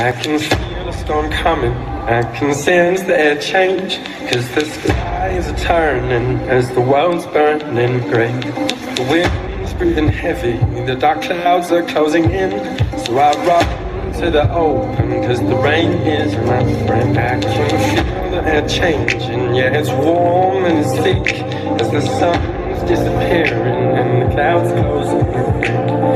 I can feel a storm coming. I can sense the air change. Cause the skies are turning as the world's burning grey. The wind's breathing heavy. The dark clouds are closing in. So I run to the open. Cause the rain is my friend. I can feel the air changing. Yeah, it's warm and it's thick. As the sun's disappearing and the clouds closing in.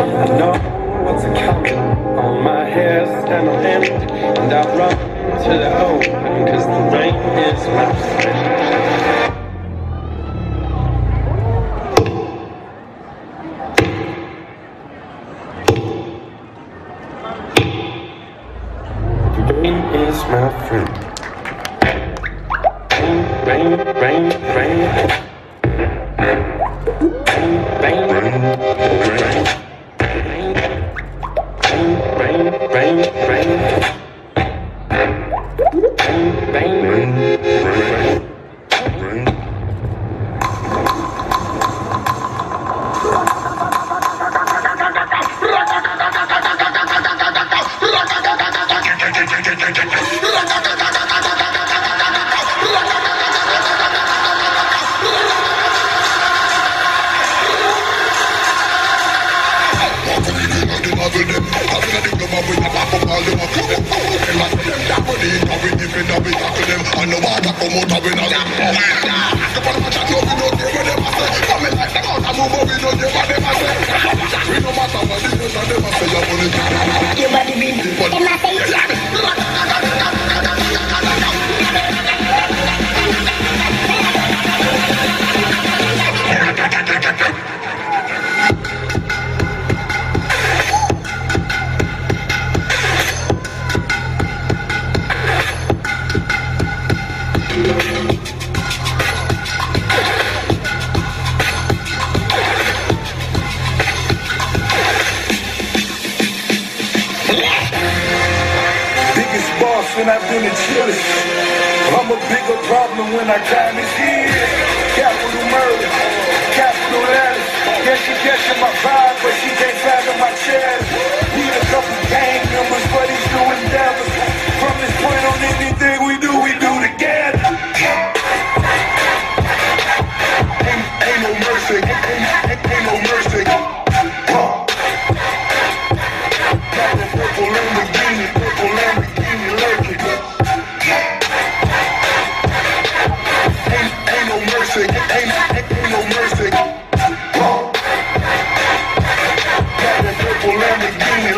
Rain, rain, rain, rain Your body be, it must and I've been the chillest. I'm a bigger problem when I time is here. Capital murder, capital Alice. Yeah, she catching my vibe, no mercy. Ain't, ain't no mercy. Got a purple Lamborghini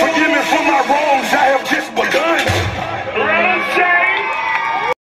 Forgive me for my wrongs. I